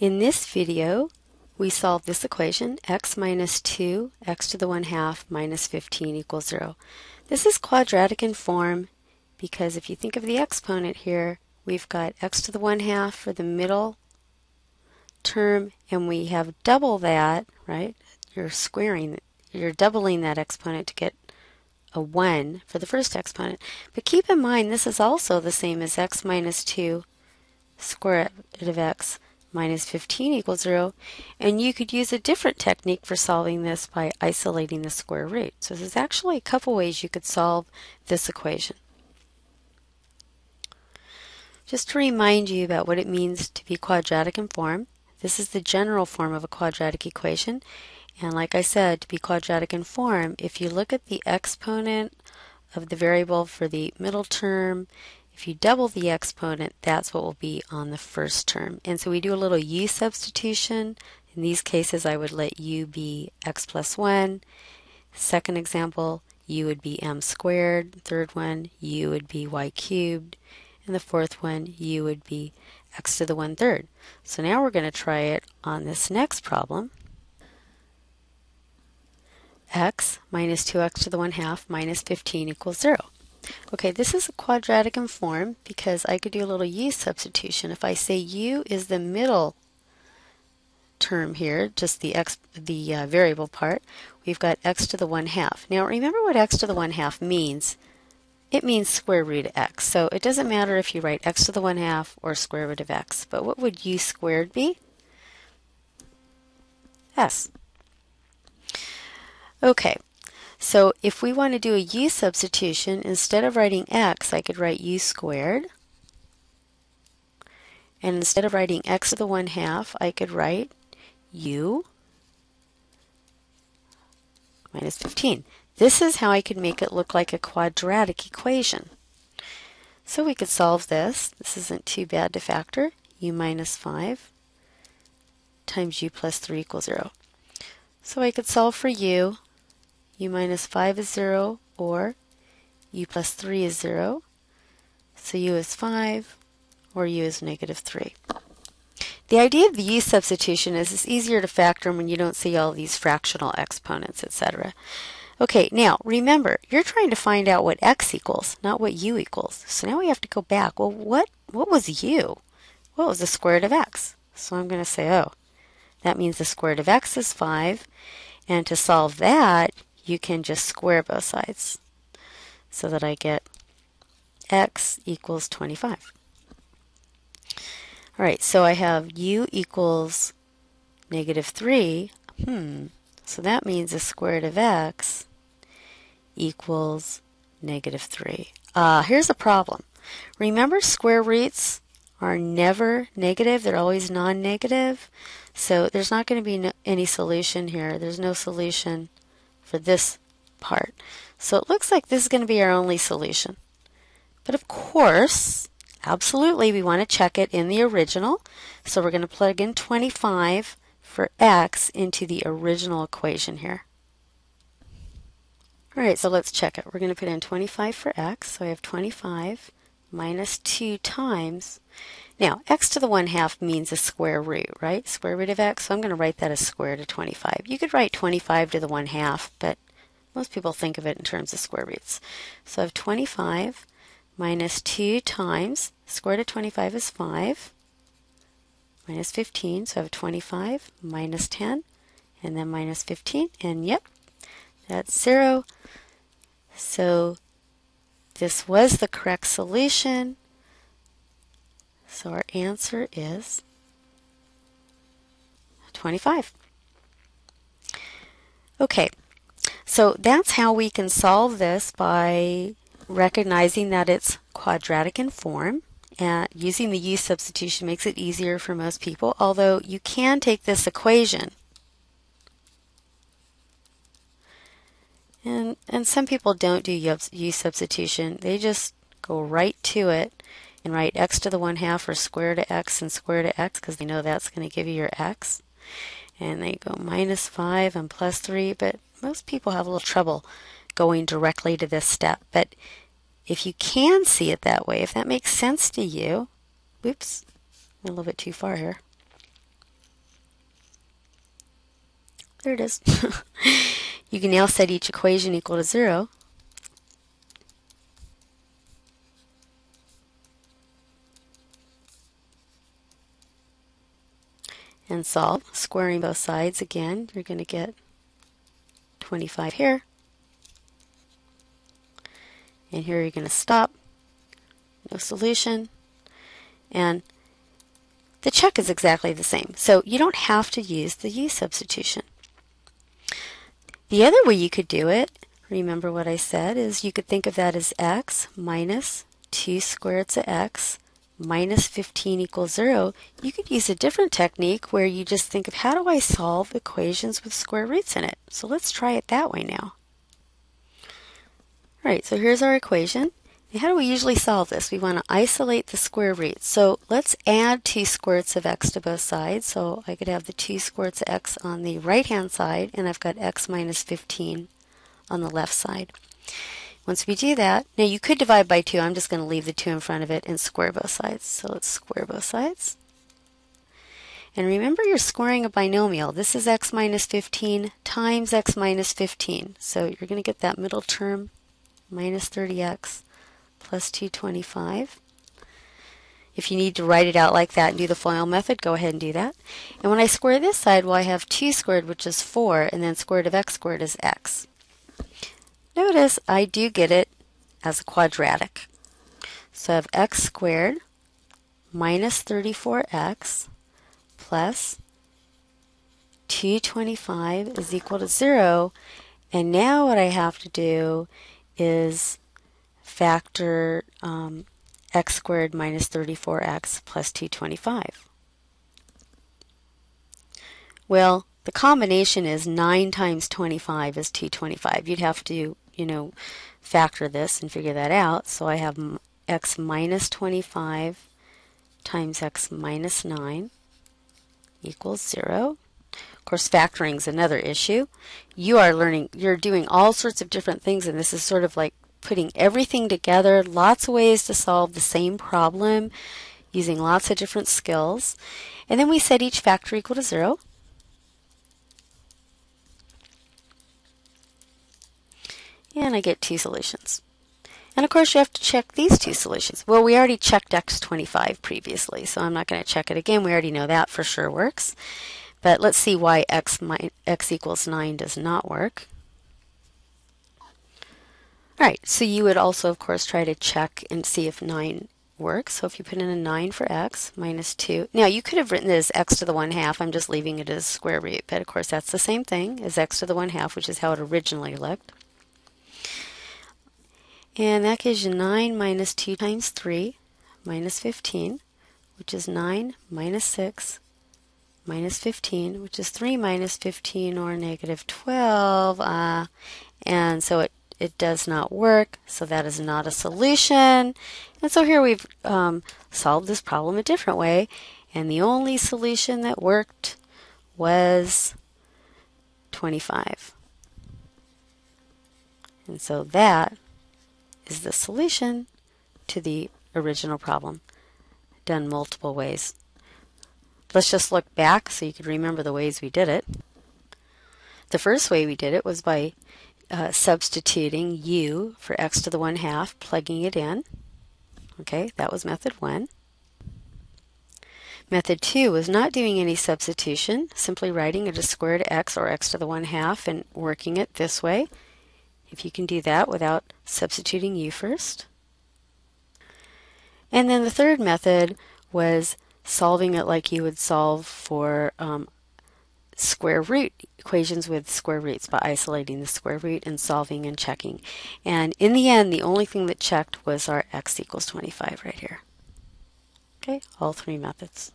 In this video, we solve this equation, x minus 2, x to the 1 half minus 15 equals 0. This is quadratic in form because if you think of the exponent here, we've got x to the 1 half for the middle term, and we have double that, right? You're squaring, you're doubling that exponent to get a 1 for the first exponent. But keep in mind, this is also the same as x minus 2 square root of x minus 15 equals 0. And you could use a different technique for solving this by isolating the square root. So there's actually a couple ways you could solve this equation. Just to remind you about what it means to be quadratic in form, this is the general form of a quadratic equation. And like I said, to be quadratic in form, if you look at the exponent of the variable for the middle term if you double the exponent, that's what will be on the first term. And so we do a little u substitution. In these cases, I would let u be x plus 1. Second example, u would be m squared. Third one, u would be y cubed. And the fourth one, u would be x to the 1 third. So now we're going to try it on this next problem. x minus 2x to the 1 half minus 15 equals 0. Okay, this is a quadratic in form because I could do a little u substitution. If I say u is the middle term here, just the x, the uh, variable part, we've got x to the 1 half. Now remember what x to the 1 half means. It means square root of x. So it doesn't matter if you write x to the 1 half or square root of x. But what would u squared be? s. Okay, so if we want to do a u substitution, instead of writing x, I could write u squared. And instead of writing x to the 1 half, I could write u minus 15. This is how I could make it look like a quadratic equation. So we could solve this. This isn't too bad to factor. u minus 5 times u plus 3 equals 0. So I could solve for u u minus 5 is 0, or u plus 3 is 0. So u is 5, or u is negative 3. The idea of the u substitution is it's easier to factor when you don't see all these fractional exponents, etc. Okay, now remember, you're trying to find out what x equals, not what u equals. So now we have to go back. Well, what, what was u? Well, it was the square root of x. So I'm going to say, oh, that means the square root of x is 5. And to solve that, you can just square both sides so that I get x equals 25. All right, so I have u equals negative 3. Hmm, so that means the square root of x equals negative 3. Uh, here's a problem. Remember square roots are never negative. They're always non-negative. So there's not going to be no, any solution here. There's no solution for this part. So it looks like this is going to be our only solution. But of course, absolutely, we want to check it in the original. So we're going to plug in 25 for x into the original equation here. All right, so let's check it. We're going to put in 25 for x. So I have 25 minus 2 times. Now, x to the 1 half means a square root, right? Square root of x. So I'm going to write that as square root of 25. You could write 25 to the 1 half, but most people think of it in terms of square roots. So I have 25 minus 2 times, square root of 25 is 5, minus 15, so I have 25 minus 10, and then minus 15, and yep, that's 0. So this was the correct solution. So our answer is 25. Okay, so that's how we can solve this by recognizing that it's quadratic in form. And using the u substitution makes it easier for most people, although you can take this equation And, and some people don't do u substitution. They just go right to it and write x to the 1 half or square of x and square of x because they know that's going to give you your x. And they go minus 5 and plus 3, but most people have a little trouble going directly to this step. But if you can see it that way, if that makes sense to you, whoops, a little bit too far here. there it is. you can now set each equation equal to 0. And solve. Squaring both sides again, you're going to get 25 here. And here you're going to stop. No solution. And the check is exactly the same. So you don't have to use the u substitution. The other way you could do it, remember what I said, is you could think of that as x minus 2 square roots of x minus 15 equals 0. You could use a different technique where you just think of how do I solve equations with square roots in it. So let's try it that way now. All right, so here's our equation. How do we usually solve this? We want to isolate the square root. So let's add 2 square of x to both sides. So I could have the 2 square of x on the right-hand side, and I've got x minus 15 on the left side. Once we do that, now you could divide by 2. I'm just going to leave the 2 in front of it and square both sides. So let's square both sides. And remember you're squaring a binomial. This is x minus 15 times x minus 15. So you're going to get that middle term minus 30x plus 225. If you need to write it out like that and do the FOIL method, go ahead and do that. And when I square this side, well, I have 2 squared, which is 4, and then square root of x squared is x. Notice I do get it as a quadratic. So I have x squared minus 34x plus 225 is equal to 0. And now what I have to do is factor um, x squared minus 34x plus 225. Well, the combination is 9 times 25 is 225. You'd have to, you know, factor this and figure that out. So I have x minus 25 times x minus 9 equals 0. Of course, factoring is another issue. You are learning, you're doing all sorts of different things, and this is sort of like putting everything together, lots of ways to solve the same problem using lots of different skills. And then we set each factor equal to 0. And I get two solutions. And of course, you have to check these two solutions. Well, we already checked x25 previously, so I'm not going to check it again. We already know that for sure works. But let's see why x, x equals 9 does not work. Right, so you would also, of course, try to check and see if 9 works. So if you put in a 9 for x minus 2. Now, you could have written this as x to the 1 half. I'm just leaving it as square root. But, of course, that's the same thing as x to the 1 half, which is how it originally looked. And that gives you 9 minus 2 times 3 minus 15, which is 9 minus 6 minus 15, which is 3 minus 15 or negative 12. Uh, and so it, it does not work, so that is not a solution. And so here we've um, solved this problem a different way, and the only solution that worked was 25. And so that is the solution to the original problem, done multiple ways. Let's just look back so you can remember the ways we did it. The first way we did it was by uh, substituting u for x to the 1 half, plugging it in. Okay, that was method 1. Method 2 was not doing any substitution, simply writing it as squared x or x to the 1 half and working it this way if you can do that without substituting u first. And then the third method was solving it like you would solve for um, square root equations with square roots by isolating the square root and solving and checking. And in the end, the only thing that checked was our x equals 25 right here. Okay, all three methods.